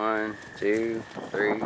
One, two, three,